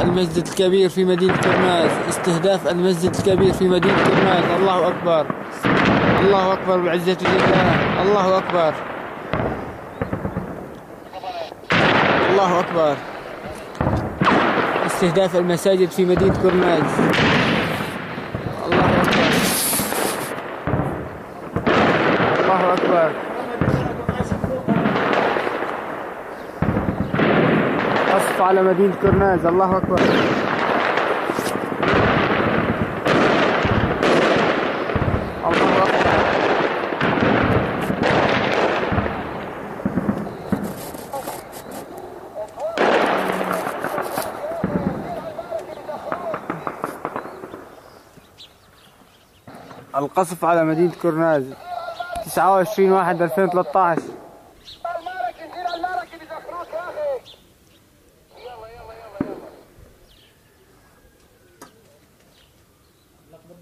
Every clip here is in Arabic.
المسجد الكبير في مدينة كرماز. استهداف المسجد الكبير في مدينة كرماز. الله أكبر. الله أكبر بعزة الله. الله أكبر. الله أكبر. استهداف المساجد في مدينة كرماز. الله أكبر. الله أكبر. قصف على مدينة كرماز الله أكبر. الله أكبر القصف على مدينة كرناز 29 واحد 2013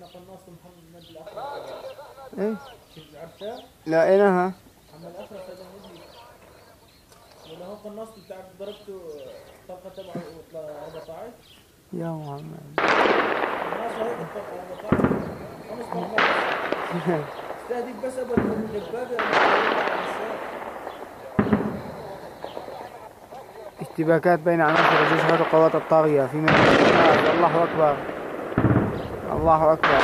لقد قناص محمد بن الأخرى إيه عرفتها؟ لقيناها محمد الأخرى هذا نجي ولا هو قناص بتاع ضربته طلقة تبعه 14 يا محمد. قناص هذا الطلقة 14 خمس طلقات استهدف بس أبو الدبابة اشتباكات بين عناصر الجيش والقوات الطاغية في مدينة كرناز الله أكبر. الله أكبر.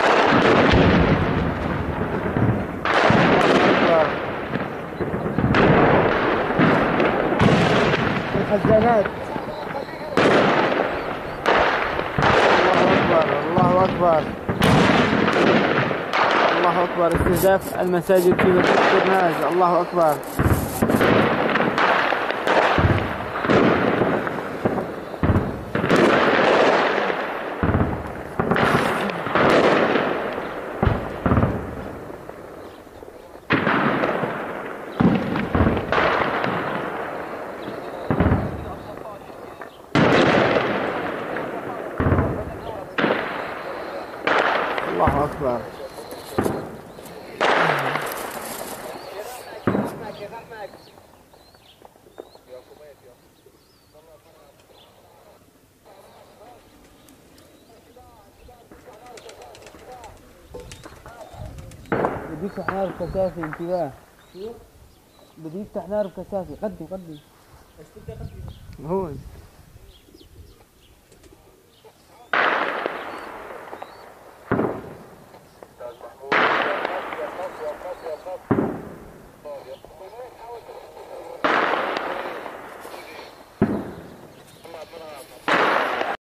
الخزانات. الله أكبر الله أكبر. الله أكبر. استهداف المساجد في مدينة الله أكبر. الله أكبر. بدي يفتح نار بكثافة انتباه. شو؟ بدي يفتح نار بكثافة قدم. قدم. هو